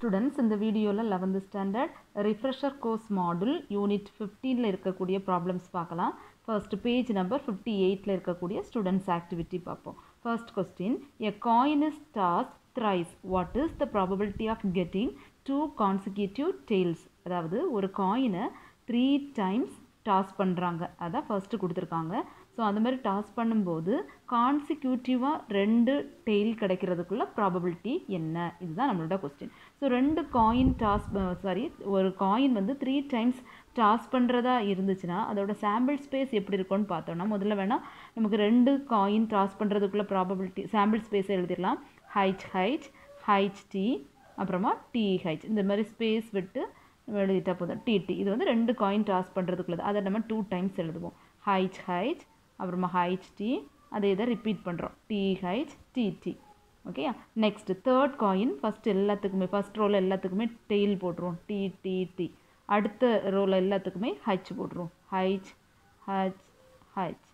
Students இந்த வீடியோவில் eleventh standard refresher course module unit ஃபிஃப்டீனில் இருக்கக்கூடிய ப்ராப்ளம்ஸ் பார்க்கலாம். ஃபர்ஸ்ட் பேஜ் நம்பர் ஃபிஃப்டி எயிட்டில் இருக்கக்கூடிய ஸ்டூடெண்ட்ஸ் ஆக்டிவிட்டி பார்ப்போம். First question a coin is toss thrice what is the probability of getting two consecutive tails அதாவது ஒரு காயினை த்ரீ டைம்ஸ் டாஸ் பண்ணுறாங்க அதான் ஃபர்ஸ்ட்டு கொடுத்துருக்காங்க. ஸோ அந்த மாதிரி டாஸ் பண்ணும்போது கான்சிக்யூட்டிவாக ரெண்டு டெய்ல் கிடைக்கிறதுக்குள்ள ப்ராபபிலிட்டி என்ன? இதுதான் நம்மளோட கொஸ்டின் ஸோ ரெண்டு காயின் டாஸ் சாரி ஒரு காயின் வந்து த்ரீ டைம்ஸ் டாஸ் பண்ணுறதா இருந்துச்சுன்னா அதோட சாம்பிள் ஸ்பேஸ் எப்படி இருக்கும்னு பார்த்தோம்னா முதல்ல வேணால் நமக்கு ரெண்டு காயின் டாஸ் பண்ணுறதுக்குள்ள ப்ராபபிலிட்டி சாம்பிள் ஸ்பேஸை எழுதிடலாம். ஹைச் ஹைச் ஹைச் டி அப்புறமா டிஹெச் இந்த மாதிரி ஸ்பேஸ் விட்டு நம்ம எழுதிட்டா போதும். டிடி இது வந்து ரெண்டு காயின் டாஸ் பண்ணுறதுக்குள்ளது அதை நம்ம டூ டைம்ஸ் எழுதுவோம். ஹைச் ஹைச் அப்புறமா ஹைச் டி அதை இதை ரிப்பீட் பண்ணுறோம் TH TT okay next third coin first எல்லாத்துக்குமே ஃபஸ்ட் ரோவில் எல்லாத்துக்குமே டெயில் போட்டுருவோம். டி டி டி அடுத்த ரோவில் எல்லாத்துக்குமே ஹச் போட்டுருவோம். H H H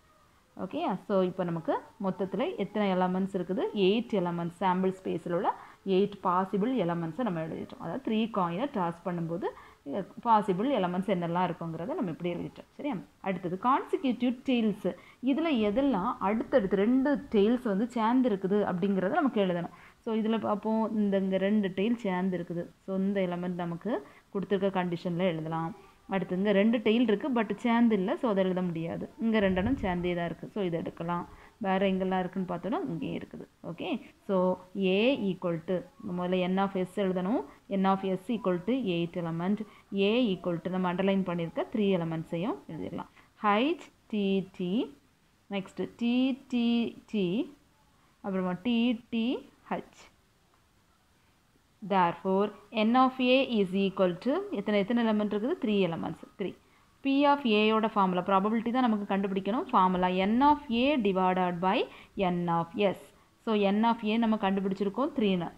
okay so இப்போ நமக்கு மொத்தத்தில் எத்தனை எலமெண்ட்ஸ் இருக்குது? எயிட் எலமெண்ட்ஸ் சாம்பிள் ஸ்பேஸில் உள்ள எயிட் பாசிபிள் எலமெண்ட்ஸை நம்ம எழுதிட்டோம். அதாவது த்ரீ காயினை டாஸ் பண்ணும்போது பாசிபிள் எலமெண்ட்ஸ் என்னெல்லாம் இருக்குங்கிறத நம்ம இப்படி எழுதிட்டோம். சரியா? அடுத்தது கான்சிக்யூட்டிவ் டெய்ல்ஸு இதில் எதெல்லாம் அடுத்தடுத்து ரெண்டு டெய்ல்ஸ் வந்து சேர்ந்து இருக்குது அப்படிங்கிறத நமக்கு எழுதணும். ஸோ இதில் பார்ப்போம். இந்த இங்கே ரெண்டு டெய்ல் சேர்ந்து இருக்குது ஸோ இந்த எலமெண்ட் நமக்கு கொடுத்துருக்க கண்டிஷனில் எழுதலாம். அடுத்து இங்கே ரெண்டு டெய்ல் இருக்குது பட் சேர்ந்து இல்லை ஸோ அதை எழுத முடியாது. இங்கே ரெண்டெண்ணும் சேர்ந்தே தான் இருக்குது ஸோ இதை எடுக்கலாம். வேறு எங்கெல்லாம் இருக்குதுன்னு பார்த்தோன்னா இங்கேயே இருக்குது. Okay so A equal to முதல்ல என் ஆஃப் எஸ் எழுதணும். N of S equal to eight element A equal to நம்ம அண்டர்லைன் பண்ணியிருக்க த்ரீ எலமெண்ட்ஸையும் எழுதிடலாம். ஹைச் டிடி நெக்ஸ்ட்டு டிடிடி அப்புறமா TTH therefore n of a is equal to எத்தனை எத்தனை element இருக்குது? Three elements three P of ஏயோட formula probability தான் நமக்கு கண்டுபிடிக்கணும். Formula n of A divided by n of S so n of A நம்ம கண்டுபிடிச்சிருக்கோம் த்ரீன்னு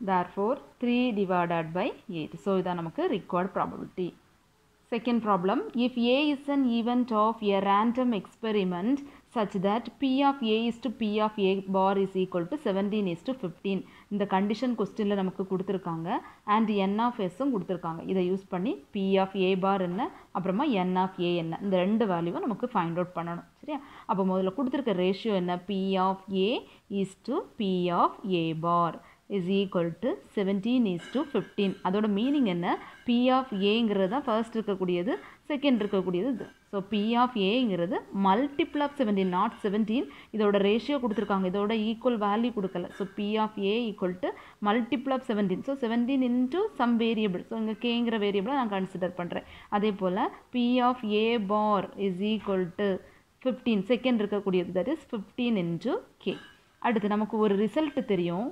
therefore three divided by eight so இதான் நமக்கு required probability Second problem, if A is an event of a random experiment such that P of A is to P of A bar is equal to 17 is to 15. இந்த condition கொஸ்டினில் நமக்கு கொடுத்துருக்காங்க. And n of எஸ்ஸும் கொடுத்துருக்காங்க. இதை use பண்ணி P of A bar என்ன அப்புறமா என் ஆஃப் ஏ என்ன. இந்த ரெண்டு வேல்யூவை நமக்கு ஃபைண்ட் அவுட் பண்ணணும். சரியா? அப்போ முதல்ல கொடுத்துருக்க ரேஷியோ என்ன? P of A is to P of A bar is equal to seventeen is to fifteen அதோட மீனிங் என்ன? பி ஆஃப் ஏங்கிறது தான் ஃபர்ஸ்ட் இருக்கக்கூடியது. செகண்ட் இருக்கக்கூடியது இது. ஸோ பி ஆஃப் ஏங்கிறது multiple of seventeen not seventeen இதோட ரேஷியோ கொடுத்துருக்காங்க. இதோட ஈக்குவல் வேல்யூ கொடுக்கல. So P of A equal to multiple of seventeen so seventeen into some variable so இங்கே கேங்கிற வேரியபிளை நான் கன்சிடர் பண்ணுறேன் அதே போல் P of A bar is equal to fifteen second இருக்கக்கூடியது that is fifteen into K அடுத்து நமக்கு ஒரு ரிசல்ட் தெரியும்.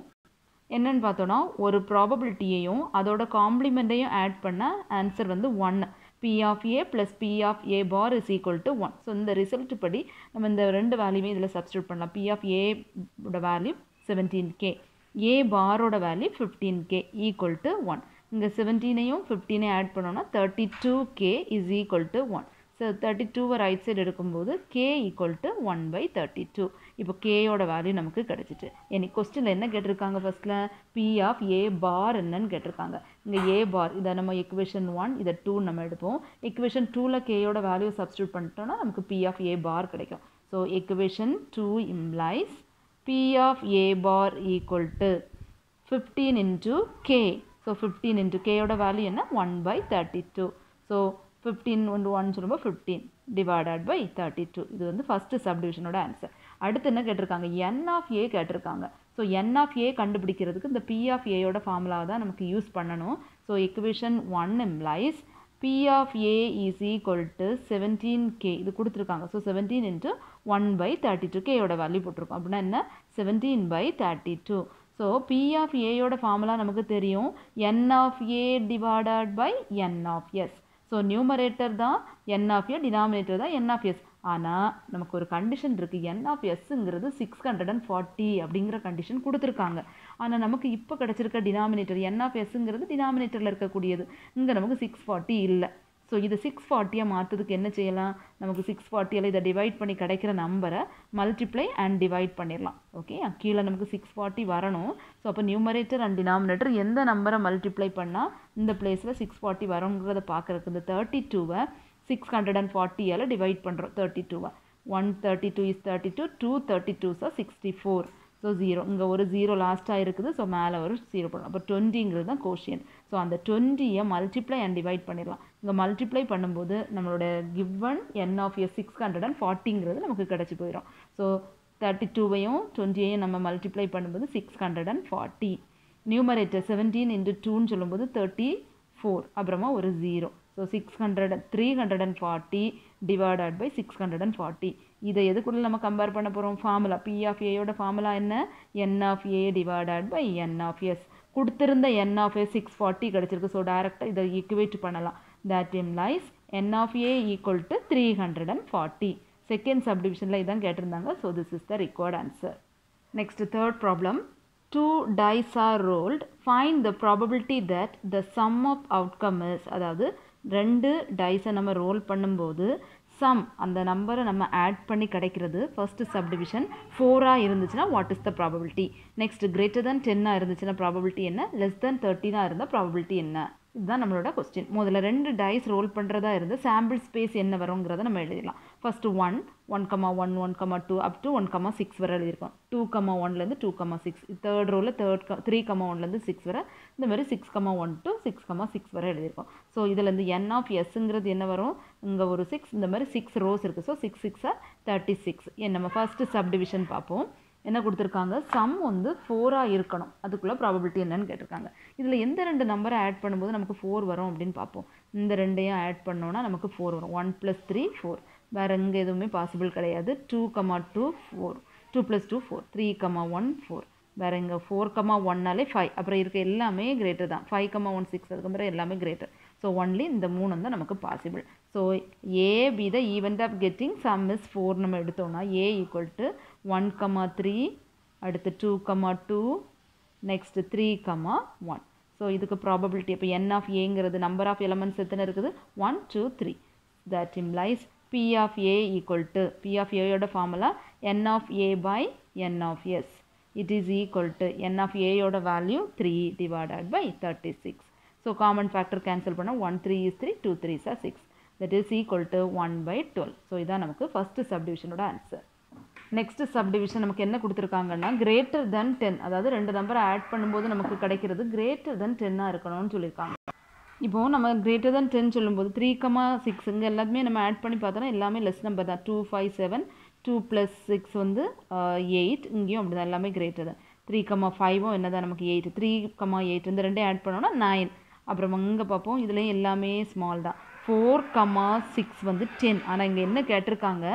என்னென்னு பார்த்தோன்னா ஒரு ப்ராபபிலிட்டியையும் அதோட காம்ப்ளிமெண்ட்டையும் ஆட் பண்ண ஆன்சர் வந்து ஒன்று P of A plus P of A bar is equal to one so இந்த ரிசல்ட் படி நம்ம இந்த ரெண்டு வேல்யூமே இதில் சப்ஸ்டியூட் பண்ணலாம். பி ஆஃப் ஏட value seventeen K A பாரோட value fifteen K equal to one இங்கே செவன்டீனையும் ஃபிஃப்டீனையும் ஆட் பண்ணோன்னா thirty two K is equal to one so thirty டூவை ரைட் சைடு எடுக்கும்போது K equal to one by thirty two இப்போ கேயோட value நமக்கு கிடச்சிட்டு. எனக்கு கொஸ்டினில் என்ன கேட்டிருக்காங்க ஃபஸ்ட்டில் பி ஆஃப் ஏ பார் என்னன்னு கேட்டிருக்காங்க. இங்கே ஏ பார் இதை நம்ம எக்குவேஷன் ஒன் இதை டூ நம்ம எடுப்போம். எக்குவேஷன் டூவில் கேயோட வேல்யூ சப்ஸ்டியூட் பண்ணிட்டோம்னா நமக்கு பி ஆஃப் ஏ பார் கிடைக்கும். So equation two implies P of A bar equal to fifteen into K so fifteen into கேயோட value என்ன? One by thirty two so fifteen ஒன்று one சொல்லும்போது fifteen divided by thirty two இது வந்து first சப்டிவிஷனோட answer அடுத்து என்ன கேட்டிருக்காங்க? என் of A கேட்டிருக்காங்க. ஸோ என் ஆஃப் ஏ கண்டுபிடிக்கிறதுக்கு இந்த பி ஆஃப் ஏயோட ஃபார்முலா தான் நமக்கு யூஸ் பண்ணணும். So equation one implies P of A is equal to seventeen K இது கொடுத்துருக்காங்க. So seventeen into one by thirty two கேயோட value போட்டிருக்கோம். அப்படின்னா என்ன? Seventeen by thirty two so P of ஏயோட formula நமக்கு தெரியும். N of A divided by n of S so numerator தான் n of A denominator தான் n of S ஆனால் நமக்கு ஒரு கண்டிஷன் இருக்குது என் ஆஃப் எஸ்ஸுங்கிறது சிக்ஸ் ஹண்ட்ரட் அண்ட் ஃபார்ட்டி அப்படிங்கிற கண்டிஷன் கொடுத்துருக்காங்க. ஆனால் நமக்கு இப்போ கிடச்சிருக்க டினாமினேட்டர் என் ஆஃப் எஸ்ஸுங்கிறது டினாமினேட்டரில் இருக்கக்கூடியது. இங்கே நமக்கு சிக்ஸ் ஃபார்ட்டி இல்லை. ஸோ இது சிக்ஸ் ஃபார்ட்டியாக மாற்றுறதுக்கு என்ன செய்யலாம்? நமக்கு சிக்ஸ் ஃபார்ட்டியில் இதை டிவைட் பண்ணி கிடைக்கிற நம்பரை மல்டிப்ளை அண்ட் டிவைட் பண்ணிடலாம். ஓகே கீழே நமக்கு சிக்ஸ் ஃபார்ட்டி வரணும். ஸோ அப்போ நியூமரேட்டர் அண்ட் டினாமினேட்டர் எந்த நம்பரை மல்டிப்ளை பண்ணால் இந்த பிளேஸில் சிக்ஸ் ஃபார்ட்டி வருங்கிறத பார்க்குறதுக்கு இந்த தேர்ட்டி டூவை சிக்ஸ் ஹண்ட்ரட் அண்ட் ஃபார்ட்டியால் டிவைட் பண்ணுறோம் தேர்ட்டி டூவை one thirty two is thirty two two thirty two sir sixty four so zero இங்கே ஒரு ஜீரோ லாஸ்ட்டாக இருக்குது. ஸோ மேலே ஒரு ஜீரோ பண்ணணும் அப்போ டுவெண்ட்டிங்கிறது தான் கோஷியன் ஸோ அந்த டுவெண்ட்டியை மல்டிப்ளை அண்ட் டிவைட் பண்ணிடலாம். இங்கே மல்டிப்ளை பண்ணும்போது நம்மளோட given n of A six hundred and ஃபார்ட்டிங்கிறது நமக்கு கிடச்சி போயிடும் ஸோ தேர்ட்டி டூவையும் டுவெண்ட்டியையும் நம்ம மல்டிப்ளை பண்ணும்போது six hundred and forty numerator seventeen into டூன்னு சொல்லும்போது தேர்ட்டி ஃபோர் அப்புறமா ஒரு zero so six hundred three hundred and forty divided by six hundred and forty இதை எதுக்குள்ள நம்ம கம்பேர் பண்ண போகிறோம் ஃபார்முலா பி ஆஃப் ஏயோட ஃபார்முலா என்ன? N of A divided by n of S கொடுத்துருந்த n of A six forty கிடச்சிருக்கு. So டேரெக்டாக இதை ஈக்குவேட் பண்ணலாம். That implies n of A equal to three hundred and forty second சப்டிவிஷனில் இதான் கேட்டிருந்தாங்க. So this is the required answer next third problem two dice are rolled find the probability that the sum of outcome is அதாவது ரெண்டு டைஸை நம்ம role பண்ணும்போது some அந்த நம்பரை நம்ம add பண்ணி கிடைக்கிறது ஃபர்ஸ்ட் சப்டிவிஷன் ஃபோராக இருந்துச்சுன்னா what is the probability next greater than டென்னாக இருந்துச்சுன்னா ப்ராபபிலிட்டி என்ன? லெஸ் தென் தேர்ட்டினாக இருந்தால் ப்ராபபிலிட்டி என்ன? இதுதான் நம்மளோட கொஸ்டின் முதல்ல ரெண்டு டைஸ் ரோல் பண்ணுறதா இருந்து சாம்பிள் ஸ்பேஸ் என்ன வருங்கிறத நம்ம எழுதிடலாம். First one one comma one one comma two up to one comma six வரை எழுதியிருக்கோம். டூ கமா ஒன்லேருந்து டூ கமா சிக்ஸ் தேர்ட் ரோவில் தேர்ட் க த்ரீ கமா ஒன்லேருந்து சிக்ஸ் வரை இந்த மாதிரி six comma one to six comma six வரை எழுதியிருக்கோம். ஸோ இதுலேருந்து என் ஆஃப் எஸ்ங்கிறது என்ன வரும்? இங்கே ஒரு சிக்ஸ் இந்த மாதிரி சிக்ஸ் ரோஸ் இருக்குது ஸோ சிக்ஸ் சிக்ஸாக தேர்ட்டி சிக்ஸ் நம்ம ஃபஸ்ட்டு சப் டிவிஷன் பார்ப்போம். என்ன கொடுத்துருக்காங்க? சம் வந்து ஃபோராக இருக்கணும். அதுக்குள்ளே ப்ராபபிலிட்டி என்னன்னு கேட்டிருக்காங்க. இதில் எந்த ரெண்டு நம்பரை ஆட் பண்ணும்போது நமக்கு ஃபோர் வரும் அப்படின்னு பார்ப்போம். இந்த ரெண்டையும் ஆட் பண்ணோன்னா நமக்கு ஃபோர் வரும். ஒன் ப்ளஸ் த்ரீ ஃபோர் வேறு எங்கே எதுவுமே பாசிபிள் கிடையாது. Two comma two four two plus two four three comma one four வேறு இங்கே ஃபோர் கமா ஒன்னாலே ஃபைவ் அப்புறம் இருக்க எல்லாமே கிரேட்டர் தான். ஃபைவ் கமா ஒன் சிக்ஸ் அதுக்கப்புறம் எல்லாமே கிரேட்டர் ஸோ ஒன்லி இந்த மூணு தான் நமக்கு possible so A B the event of getting sum is four நம்ம எடுத்தோம்னா A equal to one comma three அடுத்து two comma two next three comma one so இதுக்கு ப்ராபபிலிட்டி இப்போ என் ஆஃப் ஏங்கிறது நம்பர் ஆஃப் எலமெண்ட்ஸ் எத்தனை இருக்குது? One two three that implies P of A equal to P of ஏயோட formula n of A by n of S it is equal to n of ஏயோட value three divided by thirty six so common factor cancel பண்ணால் one three is three two three sir six that is equal to one by twelve so இதான் நமக்கு first சப்டிவிஷனோட answer next subdivision நமக்கு என்ன கொடுத்துருக்காங்கன்னா greater than ten அதாவது ரெண்டு நம்பரை ஆட் பண்ணும்போது நமக்கு கிடைக்கிறது கிரேட்டர் தென் டென்னாக இருக்கணும்னு சொல்லியிருக்காங்க. இப்போ நம்ம கிரேட்டர் தென் டென் சொல்லும்போது த்ரீ கமா சிக்ஸ் இங்கே எல்லாத்தையுமே நம்ம ஆட் பண்ணி பார்த்தோன்னா எல்லாமே லெஸ் நம்பர் தான். Two five seven two plus six வந்து எயிட் இங்கேயும் அப்படி தான் எல்லாமே கிரேட்டர் தான் த்ரீ கமா ஃபைவும் என்ன தான் நமக்கு எயிட் த்ரீ கமா எயிட் இந்த ரெண்டையும் ஆட் பண்ணோன்னா நைன் அப்புறம் அங்கே பார்ப்போம் இதுலேயும் எல்லாமே ஸ்மால் தான். ஃபோர் கமா சிக்ஸ் வந்து டென் ஆனால் இங்கே என்ன கேட்டிருக்காங்க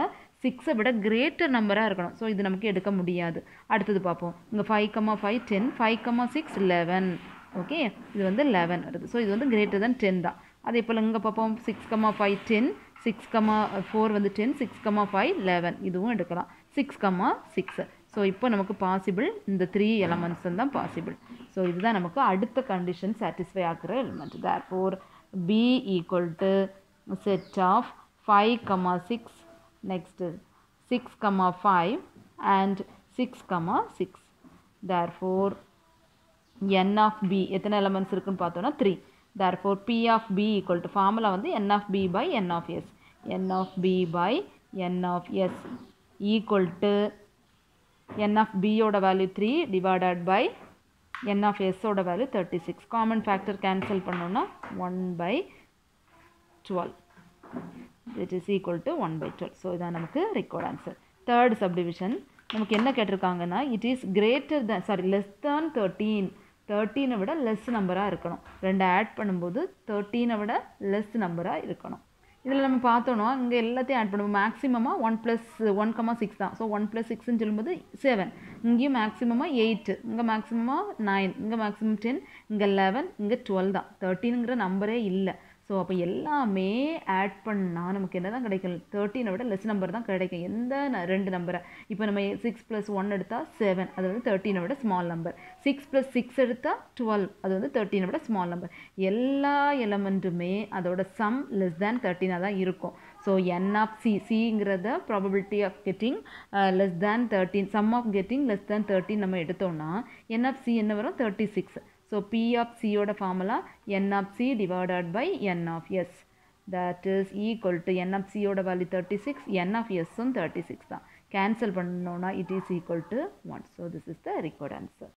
சிக்ஸை விட கிரேட்டர் நம்பராக இருக்கணும். ஸோ இது நமக்கு எடுக்க முடியாது. அடுத்தது பார்ப்போம். இங்கே five comma five ten five comma six eleven okay இது வந்து லெவன் வருது ஸோ இது வந்து கிரேட்டர் தென் டென் தான். அதே போல் இங்கே பார்ப்போம். Six comma five ten six comma four வந்து ten six comma five eleven இதுவும் எடுக்கலாம். சிக்ஸ் கமா சிக்ஸ் ஸோ இப்போ நமக்கு பாசிபிள் இந்த த்ரீ எலமெண்ட்ஸ் தான் பாசிபிள் ஸோ இதுதான் நமக்கு அடுத்த கண்டிஷன் சாட்டிஸ்ஃபை ஆகிற element therefore P equal to set of five comma six next six comma five and six comma six therefore N of P எத்தனை elements இருக்குன்னு பார்த்தோன்னா three therefore p of b equal to formula வந்து n of b by n of s n of b by n of s equal to n of b ஓட value 3 divided by n of s ஓட value 36 common factor cancel பண்ணும்னா 1 by 12 it is equal to 1 by 12 so இதான் நமக்கு required answer. Third subdivision நமக்கு என்ன கேட்டிருக்காங்கன்னா it is greater than sorry less than 13 தேர்ட்டீனை விட less நம்பராக இருக்கணும். ரெண்டு ஆட் பண்ணும்போது தேர்ட்டீனை விட லெஸ் நம்பராக இருக்கணும். இதில் நம்ம பார்த்தோன்னா இங்கே எல்லாத்தையும் ஆட் பண்ணுவோம் மேக்ஸிமமாக one plus one comma six தான். ஸோ ஒன் ப்ளஸ் சிக்ஸ்னு சொல்லும்போது செவன் இங்கேயும் மேக்ஸிமமாக எயிட்டு இங்கே மேக்ஸிமமாக நைன் இங்கே மேக்ஸிமம் டென் இங்கே லெவன் இங்கே டுவெல் தான். தேர்ட்டீனுங்கிற நம்பரே இல்லை. ஸோ அப்போ எல்லாமே ஆட் பண்ணால் நமக்கு என்ன தான் கிடைக்கும் தேர்ட்டினை விட லெஸ் நம்பர் தான் கிடைக்கும். எந்த ந- ரெண்டு நம்பரை இப்போ நம்ம சிக்ஸ் ப்ளஸ் ஒன் எடுத்தால் செவன் அது வந்து தேர்ட்டினை விட small number six plus six எடுத்தால் டுவெல் அது வந்து தேர்ட்டினை விட ஸ்மால் நம்பர் எல்லா எலமெண்ட்டுமே அதோட சம் லெஸ் தேன் தேர்ட்டினாக தான் இருக்கும். So N of C சிங்கிறத probability of getting less than thirteen sum of getting less than thirteen நம்ம எடுத்தோம்னா என் ஆஃப் சி என்ன வரும்? Thirty six so P of சியோட formula N of C divided by N of S that is equal to N of சியோட value thirty six N of எஸ்ஸும் thirty six தான். Cancel பண்ணோன்னா it is equal to one so this is the required answer